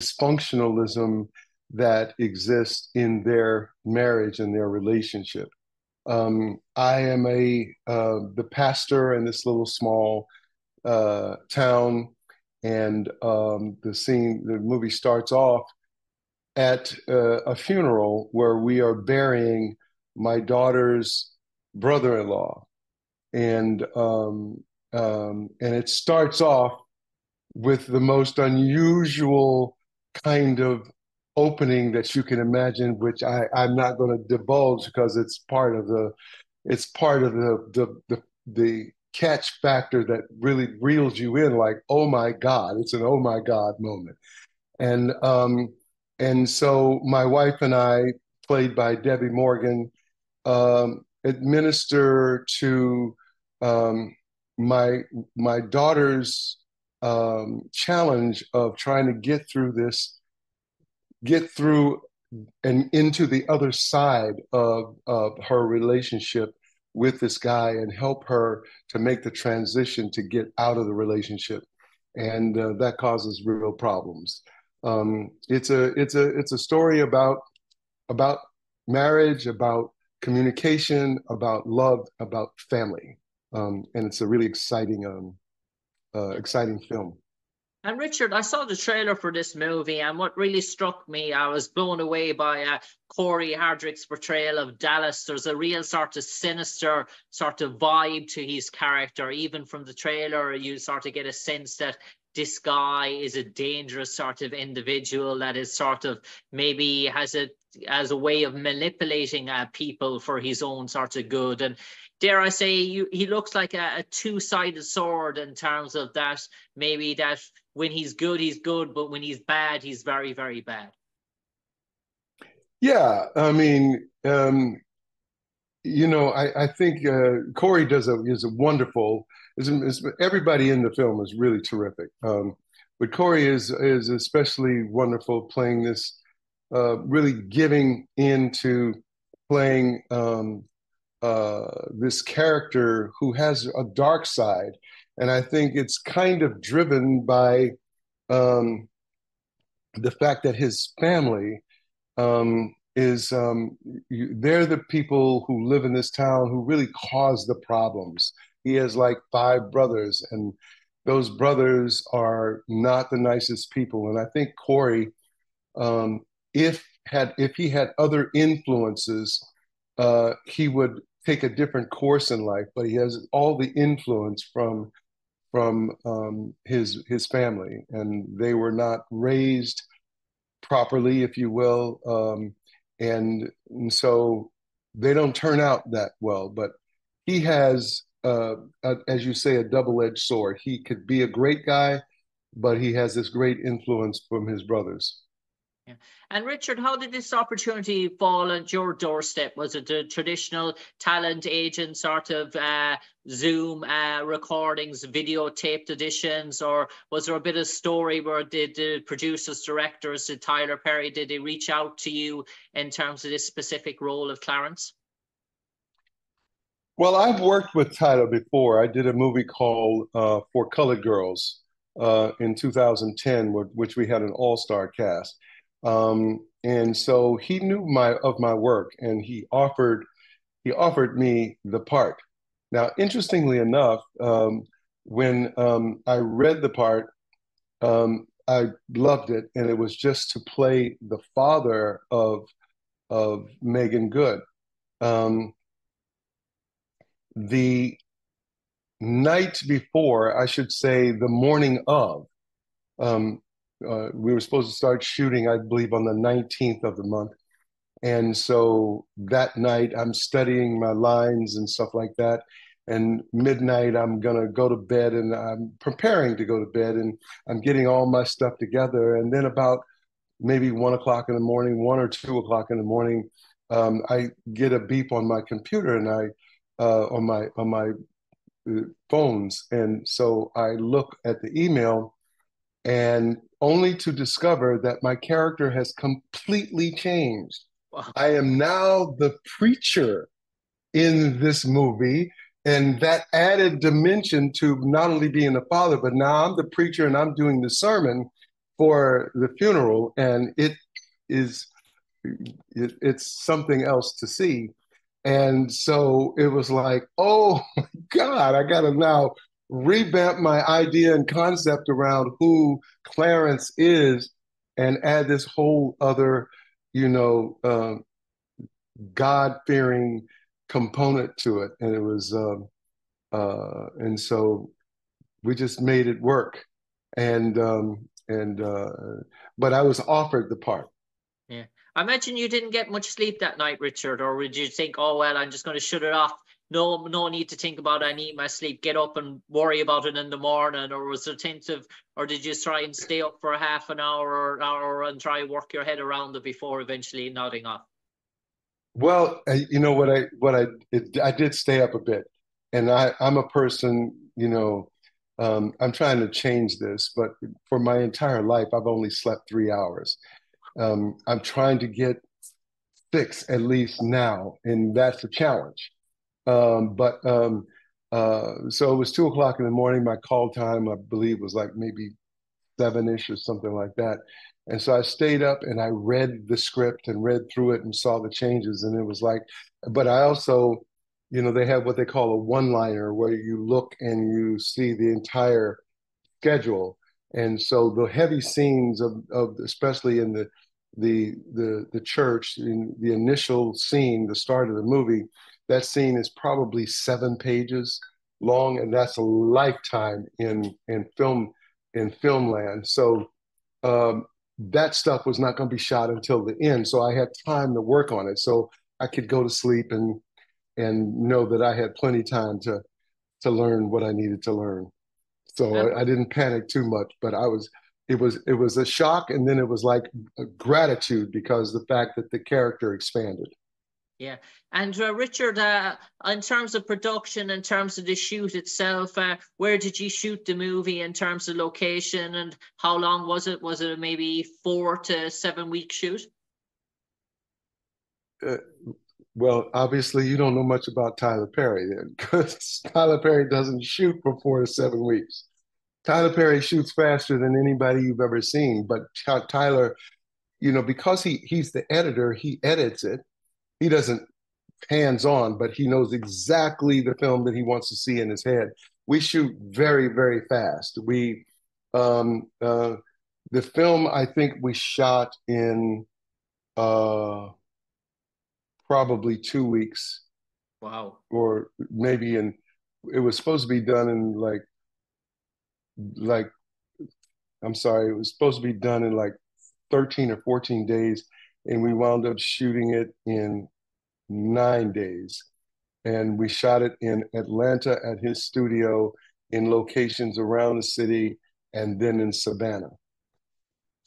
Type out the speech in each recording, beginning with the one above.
dysfunctionalism that exists in their marriage and their relationship. Um, I am a uh, the pastor in this little small uh, town, and um, the scene, the movie starts off at uh, a funeral where we are burying my daughter's brother-in-law, and um, um and it starts off with the most unusual kind of opening that you can imagine, which I, I'm not going to divulge because it's part of the it's part of the the the, the catch factor that really reels you in like oh my god it's an oh my god moment. And um and so my wife and i played by Debbi Morgan um administer to um my my daughter's um challenge of trying to get through this get through and into the other side of, of her relationship with this guy and help her to make the transition to get out of the relationship. And uh, that causes real problems. Um, it's a it's a it's a story about about marriage about communication about love about family. Um, and it's a really exciting um, uh, exciting film and Richard, I saw the trailer for this movie, and what really struck me, I was blown away by uh, Cory Hardrict's portrayal of Dallas. There's a real sort of sinister sort of vibe to his character. Even from the trailer, you sort of get a sense that this guy is a dangerous sort of individual that is sort of maybe has a as a way of manipulating uh, people for his own sort of good. And dare I say, you, he looks like a, a two-sided sword in terms of that. Maybe that when he's good, he's good, but when he's bad, he's very, very bad. Yeah, I mean, um, you know, I, I think uh, Cory does a is a wonderful. Everybody in the film is really terrific, um, but Cory is is especially wonderful playing this, uh, really giving into playing um, uh, this character who has a dark side, and I think it's kind of driven by um, the fact that his family um, is um, you, they're the people who live in this town who really cause the problems. He has like five brothers, and those brothers are not the nicest people. And I think Cory, um, if had if he had other influences, uh, he would take a different course in life, but he has all the influence from from um, his his family, and they were not raised properly, if you will, um, and, and, so they don't turn out that well. But he has, uh, a, as you say, a double-edged sword. He could be a great guy, but he has this great influence from his brothers. Yeah. And Richard, how did this opportunity fall on your doorstep? Was it a traditional talent agent sort of uh, Zoom uh, recordings, videotaped editions, or was there a bit of story where did the producers, directors, did Tyler Perry, did they reach out to you in terms of this specific role of Clarence? Well, I've worked with Tyler before. I did a movie called uh, For Colored Girls uh, in 2010, which we had an all-star cast um, and so he knew my of my work, and he offered he offered me the part. Now, interestingly enough, um, when um, I read the part, um, I loved it, and it was just to play the father of of Meagan Good. Um, the night before, I should say, the morning of, um, uh, we were supposed to start shooting, I believe, on the 19th of the month. And so that night, I'm studying my lines and stuff like that. And midnight, I'm going to go to bed and I'm preparing to go to bed and I'm getting all my stuff together. And then about maybe one o'clock in the morning, one or two o'clock in the morning, um, I get a beep on my computer and I, uh, on my, on my uh, phones. And so I look at the email and only to discover that my character has completely changed. Wow. I am now the preacher in this movie. And that added dimension to not only being the father, but now I'm the preacher and I'm doing the sermon. for the funeral, and it is it, it's something else to see. And so it was like, oh my God, I got to now revamp my idea and concept around who Clarence is and add this whole other, you know, um, God fearing component to it. And it was, um, uh, and so we just made it work. And, um, and, uh, but I was offered the part. Yeah. I imagine you didn't get much sleep that night, Richard, or did you think, oh, well, I'm just going to shut it off? No, no need to think about it. I need my sleep. Get up and worry about it in the morning. Or was things of, or did you try and stay up for a half an hour or an hour and try to work your head around it before eventually nodding off? Well, you know what I what I it, I did stay up a bit, and I I'm a person you know um, I'm trying to change this, but for my entire life I've only slept three hours. Um, I'm trying to get six at least now, and that's a challenge. Um, but um, uh, so it was two o'clock in the morning. My call time, I believe, was like maybe seven ish or something like that. And so I stayed up and I read the script and read through it and saw the changes. And it was like, but I also, you know, they have what they call a one liner where you look and you see the entire schedule. And so the heavy scenes of, of especially in the the the the church in the initial scene, the start of the movie, that scene is probably seven pages long, and that's a lifetime in in film in film land. So um, that stuff was not going to be shot until the end. So I had time to work on it. So I could go to sleep and and know that I had plenty time to to learn what I needed to learn. So I, I didn't panic too much, but I was it was it was a shock and then it was like gratitude because the fact that the character expanded. Yeah, and uh, Richard, uh, in terms of production, in terms of the shoot itself, uh, where did you shoot the movie in terms of location, and how long was it? Was it maybe four to seven week shoot? Uh, well, obviously, you don't know much about Tyler Perry then, because Tyler Perry doesn't shoot for four to seven weeks. Tyler Perry shoots faster than anybody you've ever seen, but Tyler, you know, because he he's the editor, he edits it he doesn't hands on, but he knows exactly the film that he wants to see in his head. We shoot very, very fast. We, um, uh, the film, I think we shot in uh, probably two weeks. Wow. Or maybe in, it was supposed to be done in like, like, I'm sorry, it was supposed to be done in like 13 or 14 days and we wound up shooting it in nine days. And we shot it in Atlanta at his studio, in locations around the city, and then in Savannah.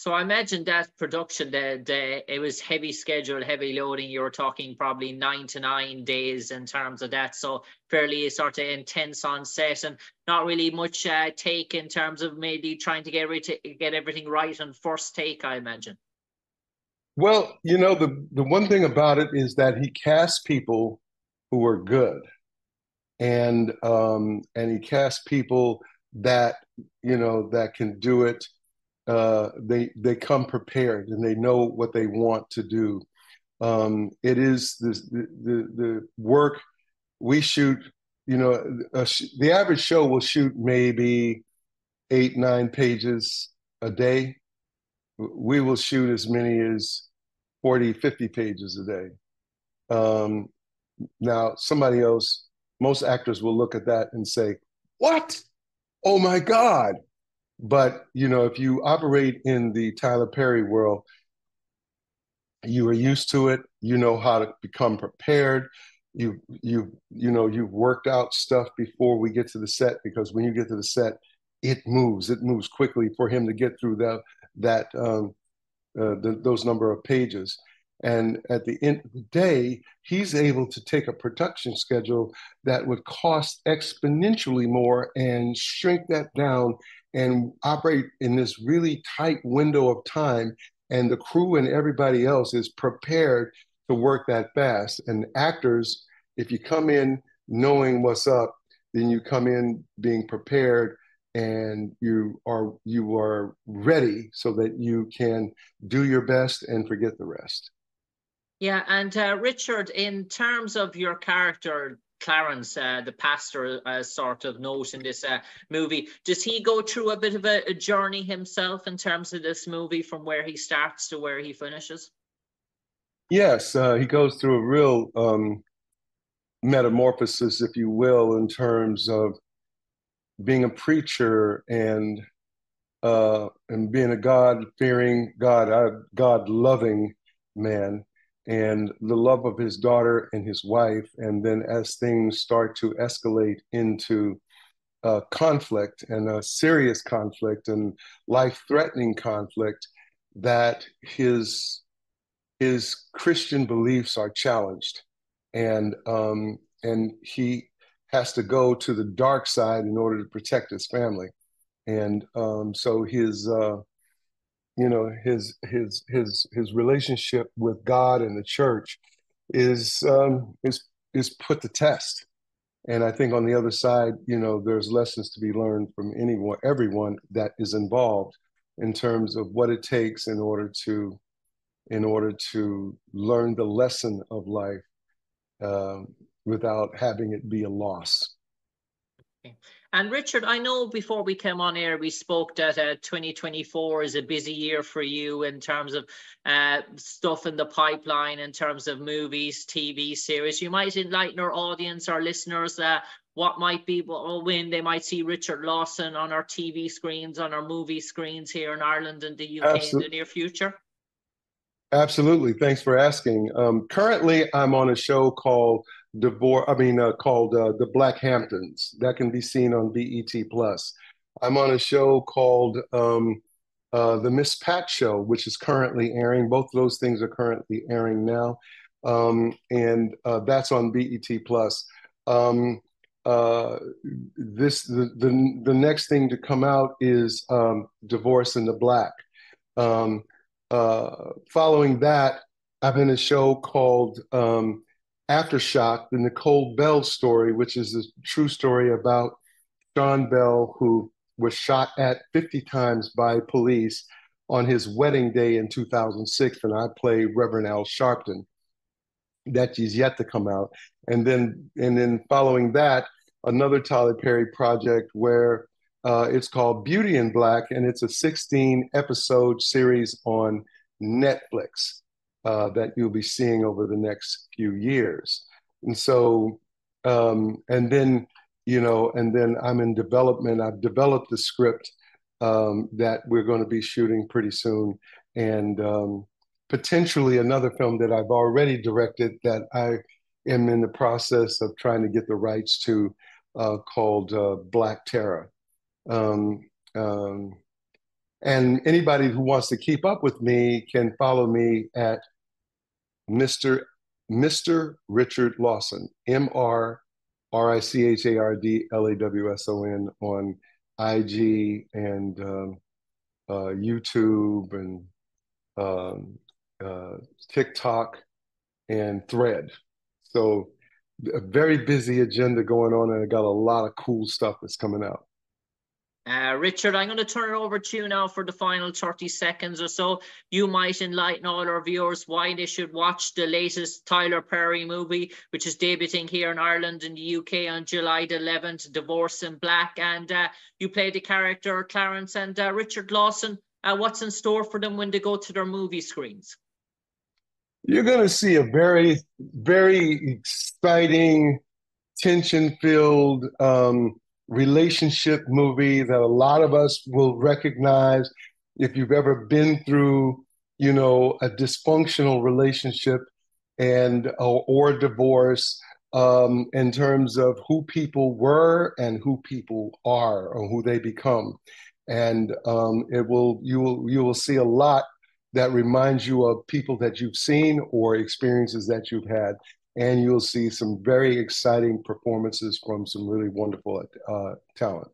So I imagine that production, the it was heavy schedule, heavy loading. You were talking probably nine to nine days in terms of that. So fairly sort of intense on set, and not really much uh, take in terms of maybe trying to get get everything right on first take. I imagine. Well, you know, the, the one thing about it is that he cast people who are good. And um, and he cast people that, you know, that can do it. Uh, they they come prepared and they know what they want to do. Um, it is the, the the work we shoot. You know, sh- the average show will shoot maybe eight nine pages a day. We will shoot as many as 40, 50 pages a day. Um, now, somebody else, most actors will look at that and say, What? Oh my God. But, you know, if you operate in the Tyler Perry world, you are used to it. You know how to become prepared. You you you know you've worked out stuff before we get to the set because when you get to the set, it moves. It moves quickly for him to get through that that um, uh, the, those number of pages. And at the end of the day, he's able to take a production schedule that would cost exponentially more and shrink that down and operate in this really tight window of time. And the crew and everybody else is prepared to work that fast. And actors, if you come in knowing what's up, then you come in being prepared and you are you are ready so that you can do your best and forget the rest. Yeah, and uh, Richard, in terms of your character, Clarence, uh, the pastor, uh, sort of note in this uh, movie, does he go through a bit of a, a, journey himself in terms of this movie from where he starts to where he finishes? Yes, uh, he goes through a real um, metamorphosis, if you will, in terms of being a preacher and uh, and being a God fearing, God uh, God loving man and the love of his daughter and his wife. And then as things start to escalate into uh, conflict and a serious conflict and life threatening conflict, that his his Christian beliefs are challenged, and um, and he has to go to the dark side in order to protect his family, and um, so his uh, you know his his his his relationship with God and the church is um, is is put to test. And I think on the other side, you know, there's lessons to be learned from anyone, everyone that is involved in terms of what it takes in order to in order to learn the lesson of life uh, without having it be a loss. Okay. And Richard, I know before we came on air, we spoke that uh, 2024 is a busy year for you in terms of uh, stuff in the pipeline, in terms of movies, TV series. You might enlighten our audience, our listeners, uh, what might be when they might see Richard Lawson on our TV screens, on our movie screens here in Ireland and the UK Absolutely. in the near future. Absolutely. Thanks for asking. Um, currently, I'm on a show called divorce. I mean, uh, called uh, the Black Hamptons. That can be seen on BET Plus. I'm on a show called um, uh, the Miss Pat Show, which is currently airing. Both of those things are currently airing now, um, and uh, that's on BET Plus. Um, uh, this the, the the next thing to come out is um, Divorce in the Black. Um, uh, following that, I've been a show called um, Aftershock, the Nicole Bell story, which is a true story about Sean Bell, who was shot at 50 times by police on his wedding day in 2006. And I play Reverend Al Sharpton. That is yet to come out. And then, and then following that, another Tyler Perry project where uh, it's called Beauty in Black, and it's a 16 episode series on Netflix uh, that you'll be seeing over the next few years. And so, um, and then, you know, and then I'm in development. I've developed the script um, that we're going to be shooting pretty soon. And um, potentially another film that I've already directed that I am in the process of trying to get the rights to uh, called uh, Black Terror. Um, um, and anybody who wants to keep up with me can follow me at Mr. Mr. Richard Lawson, M R R I C H A R D L A W S O N on IG and um, uh, YouTube and um, uh, TikTok and Thread. So a very busy agenda going on, and I got a lot of cool stuff that's coming out. Uh, Richard, I'm going to turn it over to you now for the final 30 seconds or so. You might enlighten all our viewers why they should watch the latest Tyler Perry movie, which is debuting here in Ireland and the UK on July the 11th, Divorce in Black. And uh, you play the character Clarence and uh, Richard Lawson. Uh, what's in store for them when they go to their movie screens? You're going to see a very, very exciting, tension filled, um, relationship movie that a lot of us will recognize if you've ever been through, you know, a dysfunctional relationship and or, or divorce um, in terms of who people were and who people are or who they become. And um, it will you will you will see a lot that reminds you of people that you've seen or experiences that you've had and you'll see some very exciting performances from some really wonderful uh, talent.